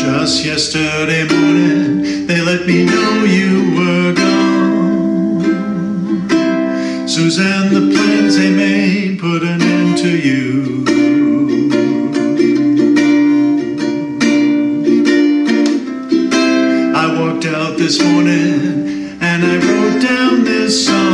just yesterday morning, they let me know you were gone. Suzanne, the plans they made put an end to you. I walked out this morning and I wrote down this song.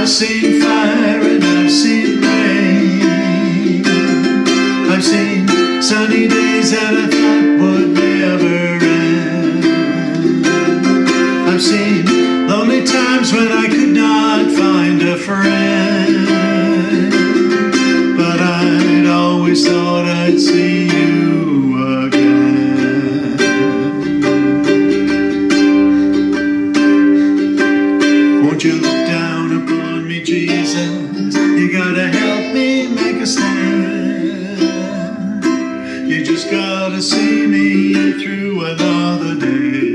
I've seen fire and I've seen rain. I've seen sunny days that I thought would never end. I've seen lonely times when I could not find a friend. Jesus? You gotta help me make a stand. You just gotta see me through another day.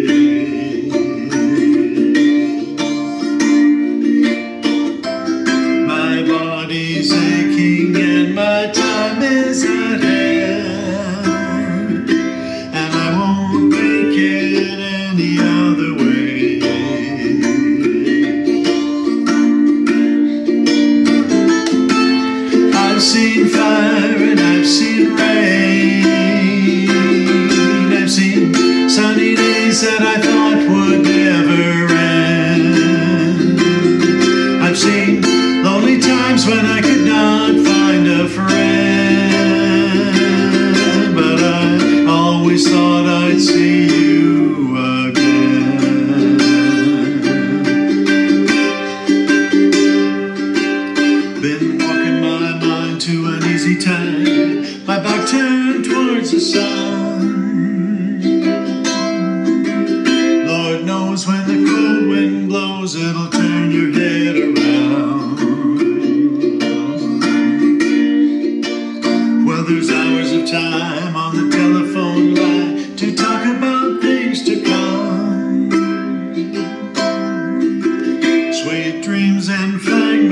Towards the sun. Lord knows when the cold wind blows, it'll turn your head around. Well, there's hours of time on the telephone line to talk about things to come. Sweet dreams and flying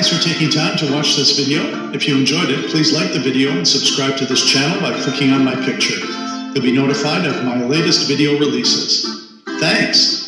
Thanks for taking time to watch this video. If you enjoyed it, please like the video and subscribe to this channel by clicking on my picture. You'll be notified of my latest video releases. Thanks!